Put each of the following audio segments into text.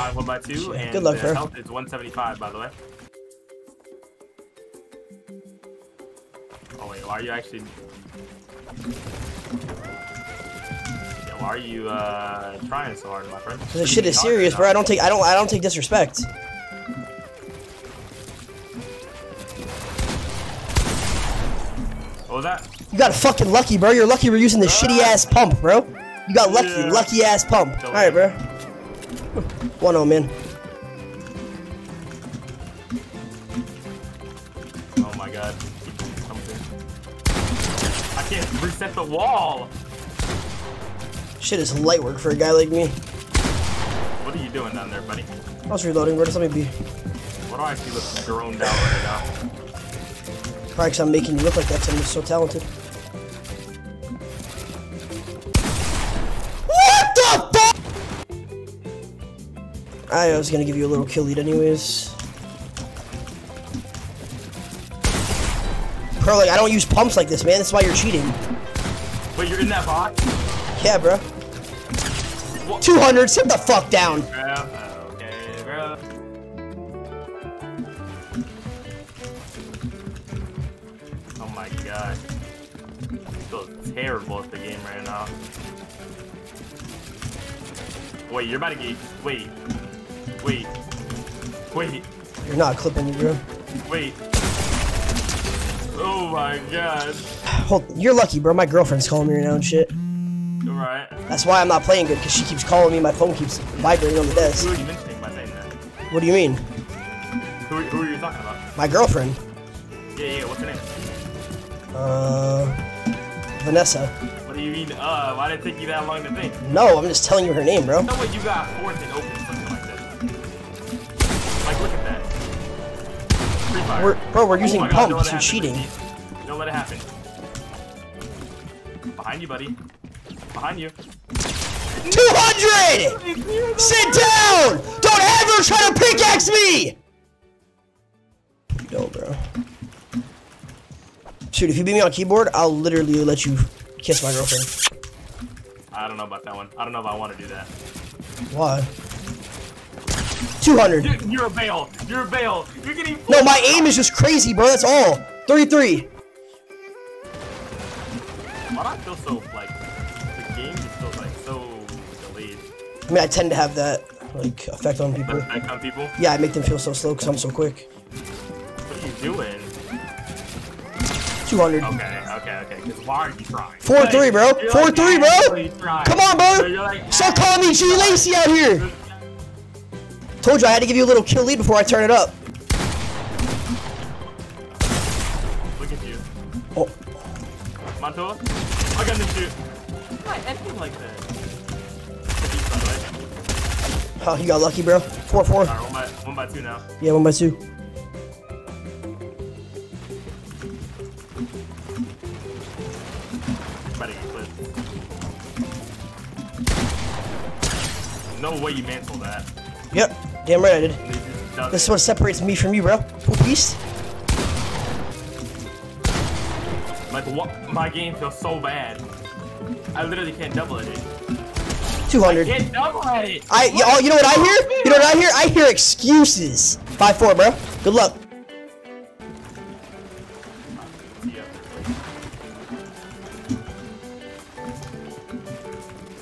Uh, one by two, and Good luck, the bro. health is 175, by the way. Oh wait, why are you actually? Yeah, why are you uh, trying so hard, my friend? This shit is serious, bro. I don't take I don't I don't take disrespect. What was that? You got a fucking lucky, bro. You're lucky we're using this shitty ass pump, bro. You got lucky, Yeah. lucky ass pump. Don't Alright, bro. 1 0, man. Oh my god. I can't reset the wall. Shit is light work for a guy like me. What are you doing down there, buddy? I was reloading, bro. does me be. What do I actually look grown down right now? Probably because I'm making you look like that 'cause I'm so talented. I was gonna give you a little kill lead anyways. Bro, like, I don't use pumps like this, man. That's why you're cheating. Wait, you're in that box? Yeah, bro. What? 200, sit the fuck down. Bro, okay, bro. Oh my god. I feel terrible at the game right now. Wait, you're about to get. Wait. Wait. Wait. You're not clipping me, bro. Wait. Oh my god. Hold, you're lucky, bro. My girlfriend's calling me right now and shit. Alright. That's why I'm not playing good, because she keeps calling me. My phone keeps vibrating on the desk. Who are you mentioning by saying that? What do you mean? Who, are- who are you talking about? My girlfriend. Yeah, yeah, what's her name? Uh, Vanessa. What do you mean, uh? Why did it take you that long to think? No, I'm just telling you her name, bro. No way you got fourth and open We're, bro, we're Oh using my pumps. You're cheating. Don't let it happen. Behind you, buddy. Behind you. 200! Sit down! Don't ever try to pickaxe me! No, bro. Shoot, if you beat me on keyboard, I'll literally let you kiss my girlfriend. I don't know about that one. I don't know if I want to do that. Why? 200. You're, you're a bail. You're a bail. You're getting. No, my aim is just crazy, bro. That's all. 33. Why do I feel so like the game just feels like so delayed? I mean, I tend to have that, like, effect on people. That come people? Yeah, I make them feel so slow because I'm so quick. What are you doing? 200. Okay, okay, okay. Because why are you trying? 4-3, bro. You're 4-3, bro. trying. Come on, bro. you're like, Stop calling me G Lacy out here. Told you I had to give you a little kill lead before I turn it up. Look at you. Oh, Montoya? I got this shoot. Why anything like that? Oh you got lucky, bro. 4-4. Alright, one by, one by two now. Yeah, one by two. About to get clipped. No way you mantle that. Yep, damn right I did. They just dug This is what separates me from you, bro. Full beast. Like, what? My game feels so bad. I literally can't double it. 200. Can't double it! I, y- oh, you know what I hear? You know what I hear? I hear excuses. 5-4, bro. Good luck.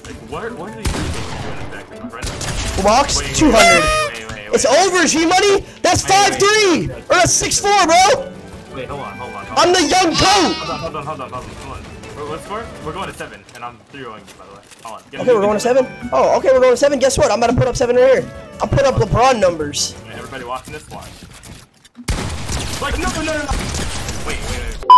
Like, what, what are these three things you're doing exactly, my friend? Box, Wait, wait, 200. Wait, It's wait. over, G-Money. That's Wait, wait. 5-3. Or that's 6-4, bro. Wait, hold on, hold on, hold on. I'm the young goat. Hold on, hold on, hold on, hold on, hold on. What's score? We're going to seven, and I'm 3 0 by the way. Hold on. Get Okay, we're going to seven. Oh, okay, we're going to seven. Guess what? I'm about to put up seven right here. I'll put up LeBron numbers. Everybody watching this, watch. Like, no, no, no, no. Wait, wait, wait.